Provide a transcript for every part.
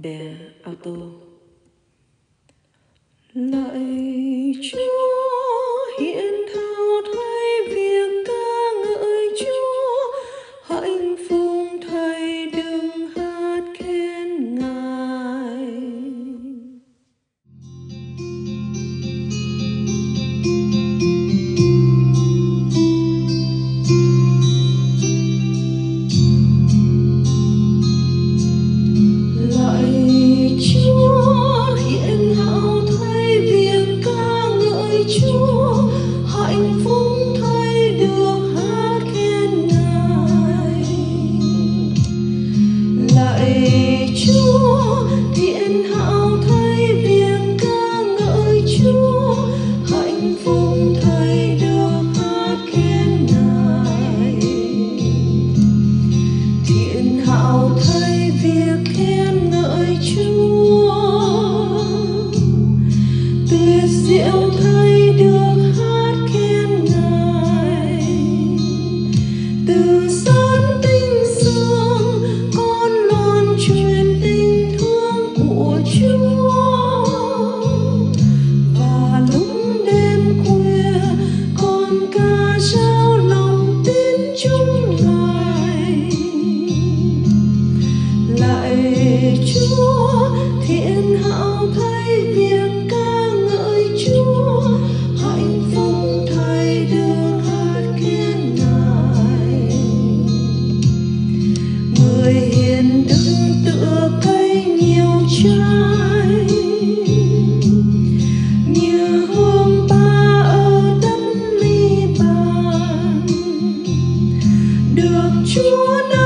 であとない I. chúa thiên hạo thấy biển ca ngợi chúa. Hạnh phúc thay đường hát kiên nài người hiền đức tựa cây nhiều trái. Chúa đã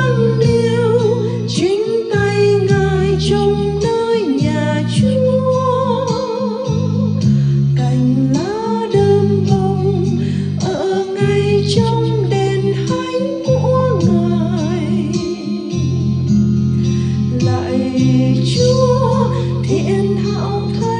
chúa thiện hảo thân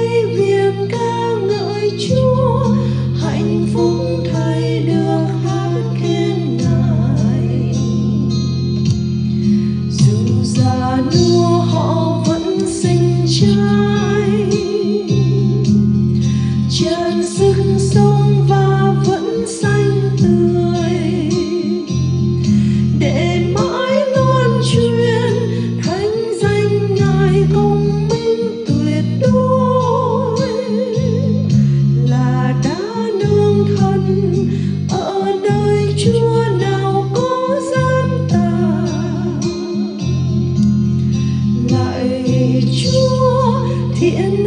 thiên